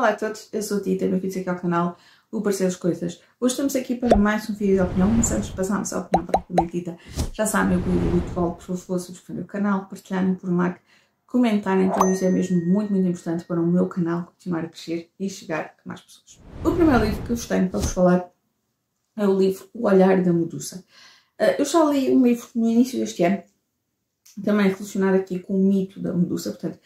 Olá a todos, eu sou a Tita, bem-vindos aqui ao canal O Parecer das Coisas. Hoje estamos aqui para mais um vídeo de opinião, mas antes de passarmos a opinião para a Tita, já sabem o que eu habitual, por favor, subscrevam o canal, partilharem por um like, comentarem, então isso é mesmo muito, muito importante para o meu canal continuar a crescer e chegar a mais pessoas. O primeiro livro que eu tenho para vos falar é o livro O Olhar da Medusa. Ah, eu já li um livro no início deste ano, também relacionado aqui com o mito da Medusa, portanto,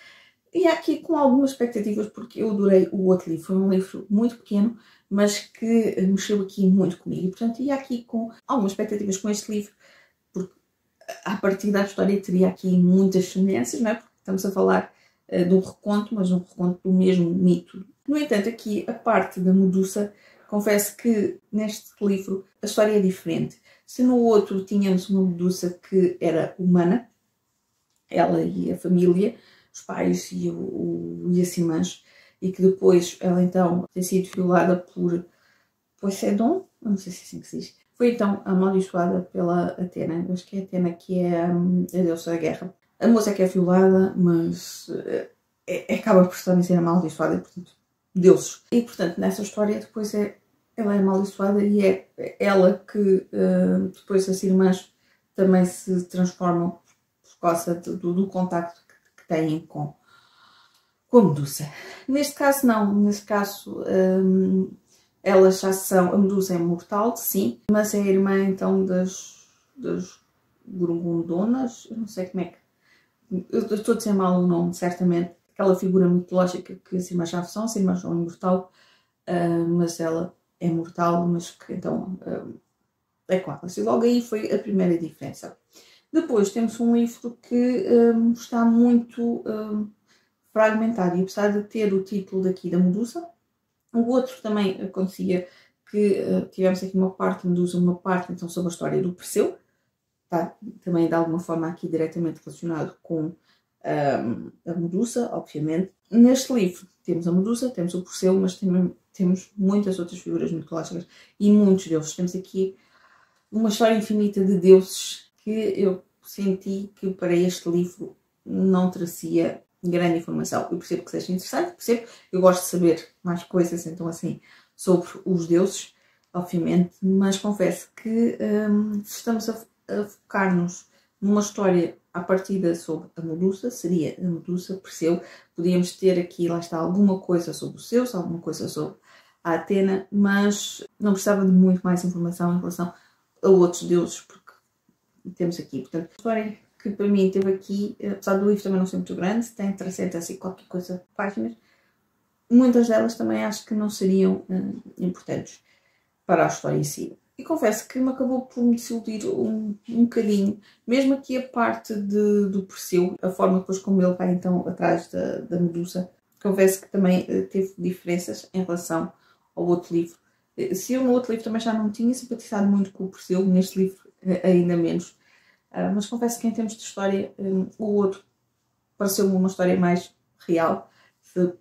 e aqui com algumas expectativas, porque eu adorei o outro livro. Foi um livro muito pequeno, mas que mexeu aqui muito comigo. E, portanto, ia aqui com algumas expectativas com este livro, porque a partir da história teria aqui muitas semelhanças, não é? Porque estamos a falar uh, de um reconto, mas um reconto do mesmo mito. No entanto, aqui a parte da Medusa, confesso que neste livro a história é diferente. Se no outro tínhamos uma Medusa que era humana, ela e a família, os pais e, o, e as irmãs, e que depois ela então tem sido violada por Poseidon, não sei se é assim que se diz, foi então amaldiçoada pela Atena, acho que é Atena que é hum, a deusa da guerra. A moça é que é violada, mas é, é, acaba por também ser amaldiçoada, portanto, deuses. E portanto, nessa história depois é, ela é amaldiçoada e é ela que uh, depois as irmãs também se transformam por causa do, do contacto que têm com, com a Medusa. Neste caso, não. Neste caso, hum, elas já são. A Medusa é mortal, sim, mas é irmã então das, das Gorgondonas. Eu não sei como é que. Eu estou a dizer mal o nome, certamente. Aquela figura mitológica que as irmãs já são, as irmãs são imortal, uh, mas ela é mortal, mas que então uh, é com elas. E logo aí foi a primeira diferença. Depois temos um livro que um, está muito um, fragmentado e apesar de ter o título daqui da Medusa, o outro também acontecia que uh, tivemos aqui uma parte Medusa, uma parte então sobre a história do Perseu, tá? também de alguma forma aqui diretamente relacionado com um, a Medusa, obviamente. Neste livro temos a Medusa, temos o Perseu, mas também temos muitas outras figuras mitológicas e muitos deuses. Temos aqui uma história infinita de deuses que eu senti que para este livro não trazia grande informação. Eu percebo que seja interessante, percebo, eu gosto de saber mais coisas, então assim, sobre os deuses, obviamente, mas confesso que um, se estamos a, a focar-nos numa história à partida sobre a Medusa, seria a Medusa, Perseu, podíamos ter aqui, lá está, alguma coisa sobre os seus, alguma coisa sobre a Atena, mas não precisava de muito mais informação em relação a outros deuses, temos aqui. Portanto, história que para mim teve aqui, apesar do livro também não ser muito grande, tem 300 e qualquer coisa páginas, muitas delas também acho que não seriam hum, importantes para a história em si. E confesso que me acabou por me desiludir um, um bocadinho, mesmo aqui a parte de, do Perseu, a forma depois como ele vai então atrás da, da Medusa, confesso que também uh, teve diferenças em relação ao outro livro. Eh, se eu no outro livro também já não tinha simpatizado muito com o Perseu, neste livro ainda menos. Uh, mas confesso que em termos de história, um, o outro pareceu-me uma história mais real, se,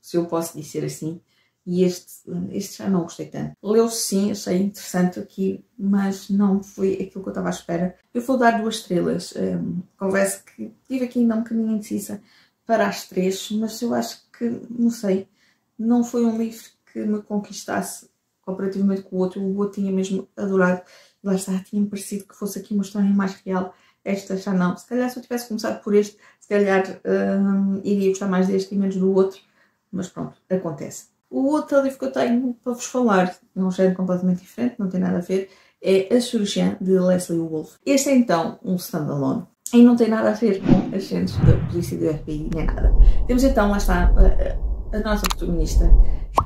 se, eu posso dizer assim. E este, este já não gostei tanto. Leu-se sim, achei interessante aqui, mas não foi aquilo que eu estava à espera. Eu vou dar duas estrelas. Um, confesso que tive aqui ainda um bocadinho indecisa para as três, mas eu acho que, não sei, não foi um livro que me conquistasse comparativamente com o outro. O outro tinha mesmo adorado lá está, tinha-me parecido que fosse aqui uma história mais real. Esta já não. Se calhar se eu tivesse começado por este, se calhar hum, iria gostar mais deste e menos do outro. Mas pronto, acontece. O outro livro que eu tenho para vos falar, é um género completamente diferente, não tem nada a ver, é A Cirurgiã de Leslie Wolfe. Este é então um standalone e não tem nada a ver com agentes da polícia do FBI nem nada. Temos então, lá está, a, nossa protagonista,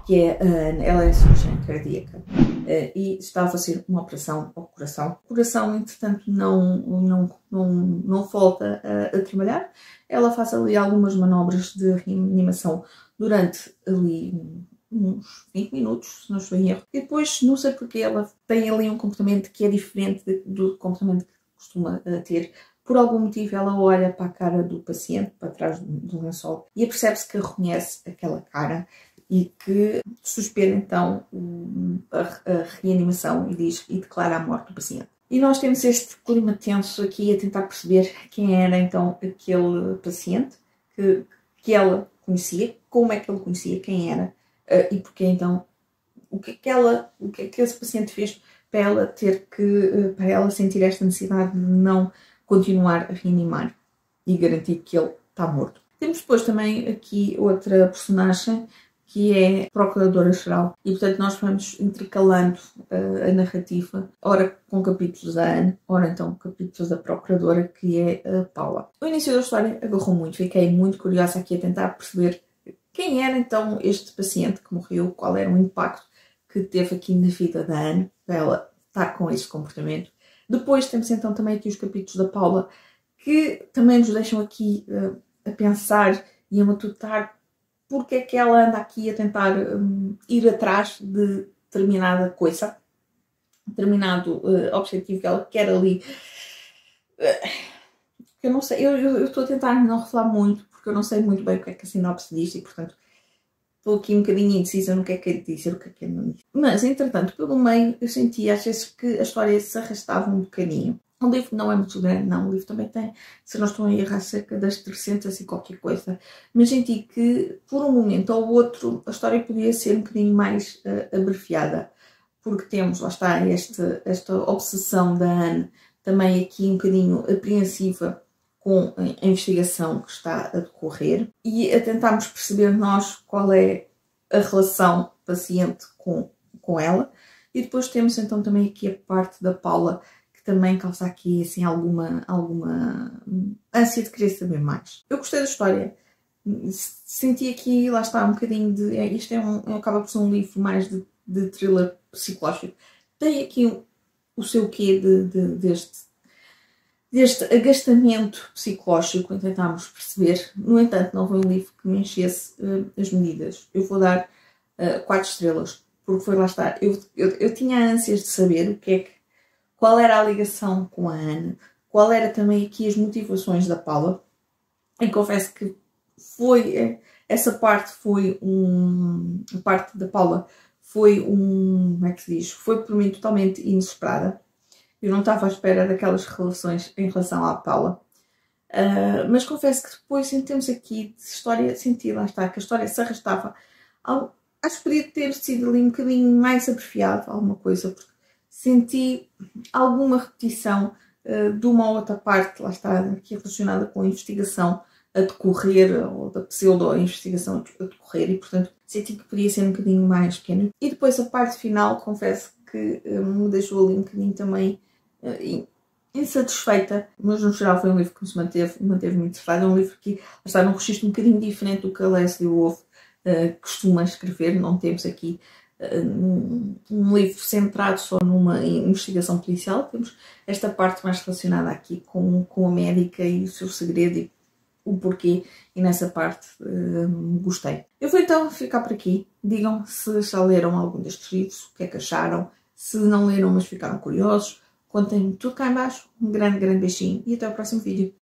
que é, ela é cirurgiã cardíaca uh, e está a fazer uma operação ao coração. O coração, entretanto, não, não, não, não volta a, a trabalhar. Ela faz ali algumas manobras de reanimação durante ali uns 20 minutos, se não estou em erro. E depois, não sei porque, ela tem ali um comportamento que é diferente do comportamento que costuma uh, ter. Por algum motivo, ela olha para a cara do paciente, para trás do lençol, e percebe-se que reconhece aquela cara e que suspende então a, reanimação e, diz, e declara a morte do paciente. E nós temos este clima tenso aqui a tentar perceber quem era então aquele paciente que, que ela conhecia, como é que ele conhecia, quem era, uh, e porque então o que é que ela, o que é que esse paciente fez para ela ter que, uh, para ela sentir esta necessidade de não continuar a reanimar e garantir que ele está morto. Temos depois também aqui outra personagem que é Procuradora-Geral. E, portanto, nós vamos intercalando uh, a narrativa, ora com capítulos da Anne, ora então capítulos da Procuradora, que é a Paula. O início da história agarrou muito, fiquei muito curiosa aqui a tentar perceber quem era então este paciente que morreu, qual era o impacto que teve aqui na vida da Anne, para ela estar com esse comportamento. Depois temos então também aqui os capítulos da Paula, que também nos deixam aqui uh, a pensar e a matutar porque é que ela anda aqui a tentar um, ir atrás de determinada coisa, determinado uh, objetivo que ela quer ali. Uh, eu não sei, eu estou a tentar não revelar muito, porque eu não sei muito bem o que é que a sinopse diz e, portanto, estou aqui um bocadinho indecisa no que é que é dizer, o que é que é não diz. Mas, entretanto, pelo meio, eu senti às vezes que a história se arrastava um bocadinho. O livro não é muito grande, não. O livro também tem, se não estou a errar, cerca das 300 e qualquer coisa. Mas senti que, por um momento ou outro, a história podia ser um bocadinho mais uh, abreviada. Porque temos, lá está, este, esta obsessão da Anne, também aqui um bocadinho apreensiva com a investigação que está a decorrer e a tentarmos perceber nós qual é a relação paciente com, com ela. E depois temos então também aqui a parte da Paula também causa aqui assim alguma, alguma ânsia de querer saber mais. Eu gostei da história, senti aqui, lá está, um bocadinho de. É, isto é um, acaba por ser um livro mais de, de thriller psicológico. Tem aqui o, o seu quê de, de, deste, deste agastamento psicológico que tentámos perceber. No entanto, não foi um livro que me enchesse uh, as medidas. Eu vou dar uh, quatro estrelas, porque foi lá está. Eu, eu, eu tinha ânsias de saber o que é que qual era a ligação com a Ana, qual era também aqui as motivações da Paula. E confesso que foi, eh, essa parte foi um, a parte da Paula foi um, como é que se diz, foi por mim totalmente inesperada. Eu não estava à espera daquelas relações em relação à Paula. Uh, mas confesso que depois sentimos aqui de história, senti lá está, que a história se arrastava. Acho que podia ter sido ali um bocadinho mais abreviado, alguma coisa, porque senti alguma repetição uh, de uma ou outra parte, lá está, aqui relacionada com a investigação a decorrer, ou da pseudo-investigação a decorrer, e portanto senti que podia ser um bocadinho mais pequeno. E depois a parte final, confesso que uh, me deixou ali um bocadinho também insatisfeita, mas no geral foi um livro que me manteve, manteve muito interessado. É um livro que está num registro um bocadinho diferente do que a Leslie Wolf uh, costuma escrever. Não temos aqui um, livro centrado só numa investigação policial, temos esta parte mais relacionada aqui com, com a médica e o seu segredo e o porquê, e nessa parte um, gostei. Eu vou então ficar por aqui. Digam se já leram algum destes livros, o que é que acharam, se não leram, mas ficaram curiosos. Contem-me tudo cá em baixo. Um grande, grande beijinho e até o próximo vídeo.